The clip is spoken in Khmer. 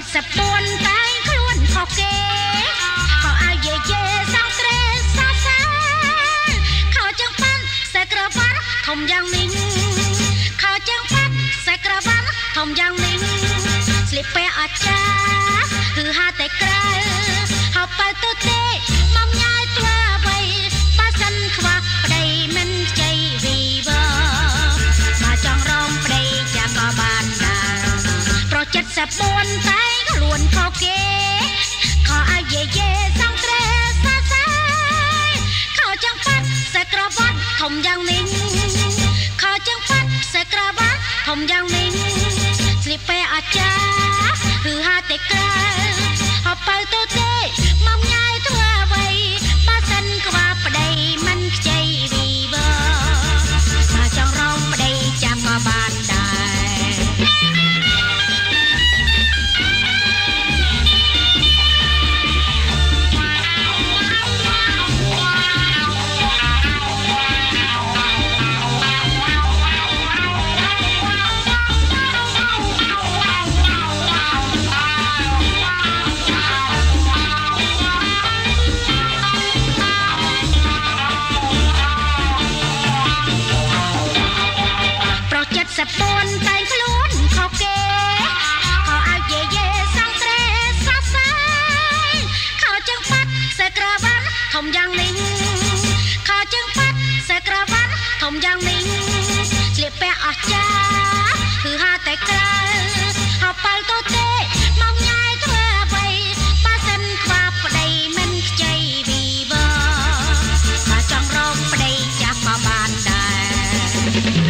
ចិត្តសពួនតែងខ្លួនខុសគេខោអាវយេយេសងត្រេសាសាខោចឹងប៉ាន់ខ្សែក្រវ៉ាត់ធំយ៉ាងមីងខោចឹងប៉ាន់ខ្សែក្រវ៉ាត់ធំយ៉ាងមី ប្រចិត្តសពួនតែងខ្លួនខុសគេខោអាវយេយេស ត់ធំយ៉ាងមីងខោជើងប៉ាត់ខ្សែក្រវ៉ាត់ធំយ៉ាងមីងស្លៀកពាក់អស្ចារ្យគឺហាតែក្រៅហៅប៉ៅទៅទេមកញ៉ាយធ្វើអ្វីបើសិនខ្វះប្តីមិនខ្ចីវីវ៉បើចង់រកប្តីចាស់ក៏បានដែរ